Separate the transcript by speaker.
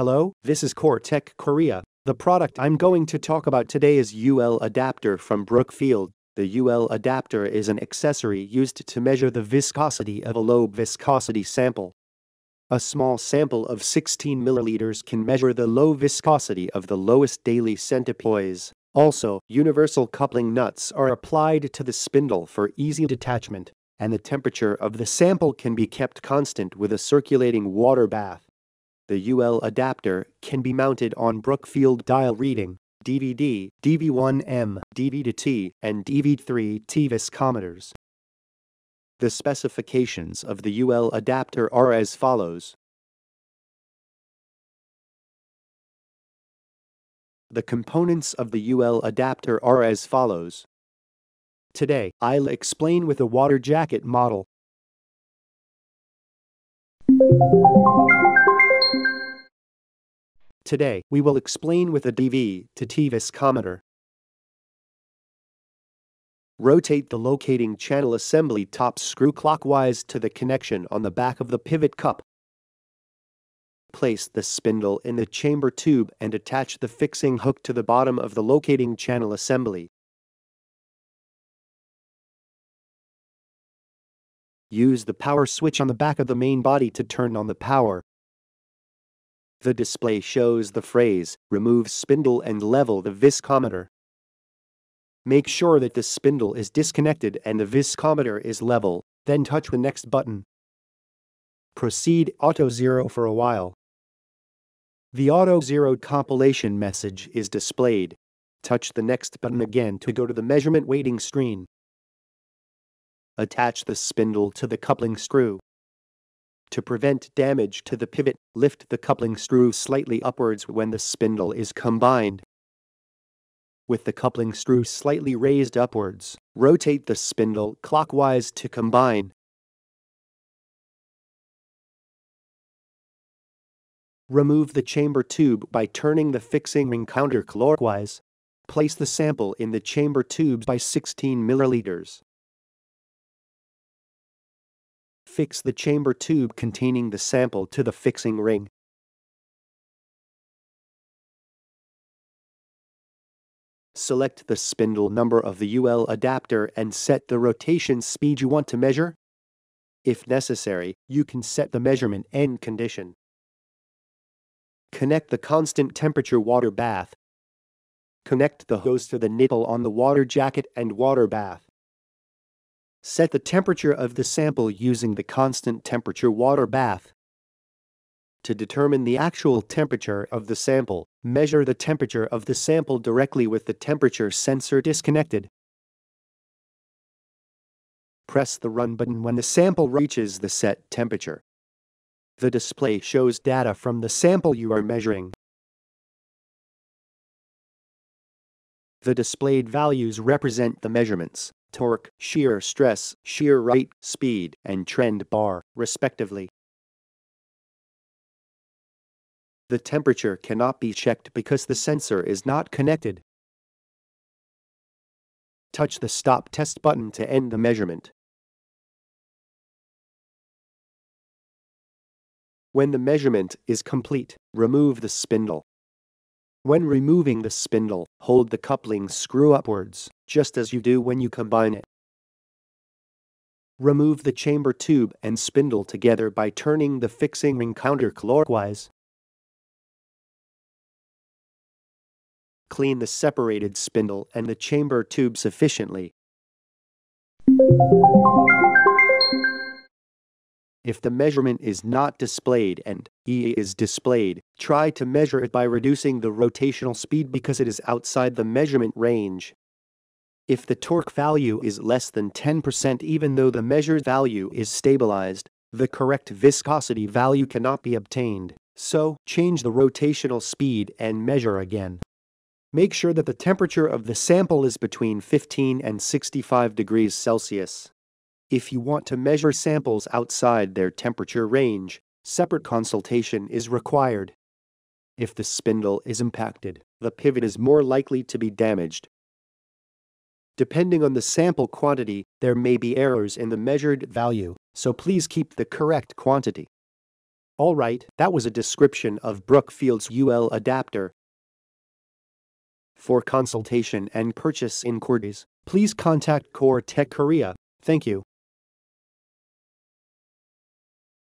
Speaker 1: Hello, this is Coretech Korea. The product I'm going to talk about today is UL adapter from Brookfield. The UL adapter is an accessory used to measure the viscosity of a low viscosity sample. A small sample of 16 milliliters can measure the low viscosity of the lowest daily centipoise. Also, universal coupling nuts are applied to the spindle for easy detachment, and the temperature of the sample can be kept constant with a circulating water bath. The UL adapter can be mounted on Brookfield dial reading, DVE, DV1M, DV2T, and DV3T viscometers. The specifications of the UL adapter are as follows. The components of the UL adapter are as follows. Today, I'll explain with a water jacket model. Today, we will explain with a DV to T viscometer. Rotate the locating channel assembly top screw clockwise to the connection on the back of the pivot cup. Place the spindle in the chamber tube and attach the fixing hook to the bottom of the locating channel assembly. Use the power switch on the back of the main body to turn on the power. The display shows the phrase, remove spindle and level the viscometer. Make sure that the spindle is disconnected and the viscometer is level, then touch the next button. Proceed auto zero for a while. The auto zero compilation message is displayed. Touch the next button again to go to the measurement waiting screen. Attach the spindle to the coupling screw. To prevent damage to the pivot, lift the coupling screw slightly upwards when the spindle is combined. With the coupling screw slightly raised upwards, rotate the spindle clockwise to combine. Remove the chamber tube by turning the fixing ring counterclockwise. Place the sample in the chamber tubes by 16 milliliters. Fix the chamber tube containing the sample to the fixing ring. Select the spindle number of the UL adapter and set the rotation speed you want to measure. If necessary, you can set the measurement end condition. Connect the constant temperature water bath. Connect the hose to the nipple on the water jacket and water bath. Set the temperature of the sample using the constant temperature water bath. To determine the actual temperature of the sample, measure the temperature of the sample directly with the temperature sensor disconnected. Press the Run button when the sample reaches the set temperature. The display shows data from the sample you are measuring. The displayed values represent the measurements torque, shear stress, shear rate, speed, and trend bar, respectively. The temperature cannot be checked because the sensor is not connected. Touch the Stop Test button to end the measurement. When the measurement is complete, remove the spindle. When removing the spindle, hold the coupling screw upwards, just as you do when you combine it. Remove the chamber tube and spindle together by turning the fixing ring counterclockwise. Clean the separated spindle and the chamber tube sufficiently. If the measurement is not displayed and E is displayed, try to measure it by reducing the rotational speed because it is outside the measurement range. If the torque value is less than 10% even though the measured value is stabilized, the correct viscosity value cannot be obtained, so change the rotational speed and measure again. Make sure that the temperature of the sample is between 15 and 65 degrees Celsius. If you want to measure samples outside their temperature range, separate consultation is required. If the spindle is impacted, the pivot is more likely to be damaged. Depending on the sample quantity, there may be errors in the measured value, so please keep the correct quantity. Alright, that was a description of Brookfield's UL adapter. For consultation and purchase inquiries, please contact Coretech Korea. Thank you.